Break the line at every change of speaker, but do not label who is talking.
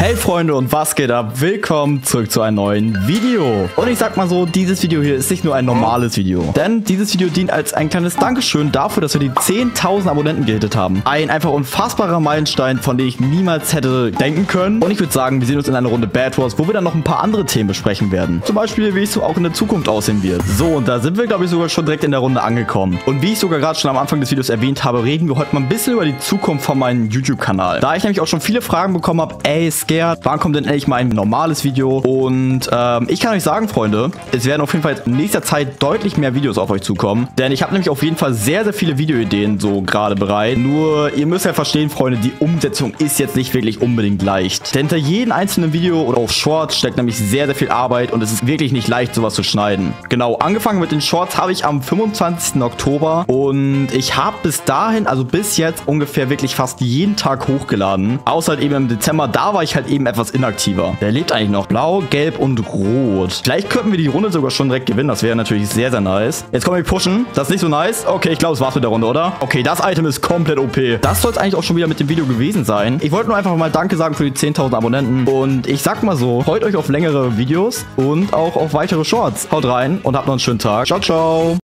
Hey Freunde und was geht ab? Willkommen zurück zu einem neuen Video. Und ich sag mal so, dieses Video hier ist nicht nur ein normales Video. Denn dieses Video dient als ein kleines Dankeschön dafür, dass wir die 10.000 Abonnenten gehittet haben. Ein einfach unfassbarer Meilenstein, von dem ich niemals hätte denken können. Und ich würde sagen, wir sehen uns in einer Runde Bad Wars, wo wir dann noch ein paar andere Themen besprechen werden. Zum Beispiel, wie es so auch in der Zukunft aussehen wird. So, und da sind wir, glaube ich, sogar schon direkt in der Runde angekommen. Und wie ich sogar gerade schon am Anfang des Videos erwähnt habe, reden wir heute mal ein bisschen über die Zukunft von meinem YouTube-Kanal. Da ich nämlich auch schon viele Fragen bekommen habe, ey, Scared, wann kommt denn endlich mal ein normales Video? Und ähm, ich kann euch sagen, Freunde, es werden auf jeden Fall in nächster Zeit deutlich mehr Videos auf euch zukommen. Denn ich habe nämlich auf jeden Fall sehr, sehr viele Videoideen so gerade bereit. Nur, ihr müsst ja verstehen, Freunde, die Umsetzung ist jetzt nicht wirklich unbedingt leicht. Denn hinter jedem einzelnen Video oder auf Shorts steckt nämlich sehr, sehr viel Arbeit und es ist wirklich nicht leicht, sowas zu schneiden. Genau, angefangen mit den Shorts habe ich am 25. Oktober und ich habe bis dahin, also bis jetzt ungefähr wirklich fast jeden Tag hochgeladen. Außer halt eben im Dezember, da war ich halt eben etwas inaktiver. Der lebt eigentlich noch. Blau, Gelb und Rot. Vielleicht könnten wir die Runde sogar schon direkt gewinnen. Das wäre natürlich sehr, sehr nice. Jetzt kommen wir pushen. Das ist nicht so nice. Okay, ich glaube, es war's mit der Runde, oder? Okay, das Item ist komplett OP. Das soll es eigentlich auch schon wieder mit dem Video gewesen sein. Ich wollte nur einfach mal Danke sagen für die 10.000 Abonnenten. Und ich sag mal so, freut euch auf längere Videos und auch auf weitere Shorts. Haut rein und habt noch einen schönen Tag. Ciao, ciao.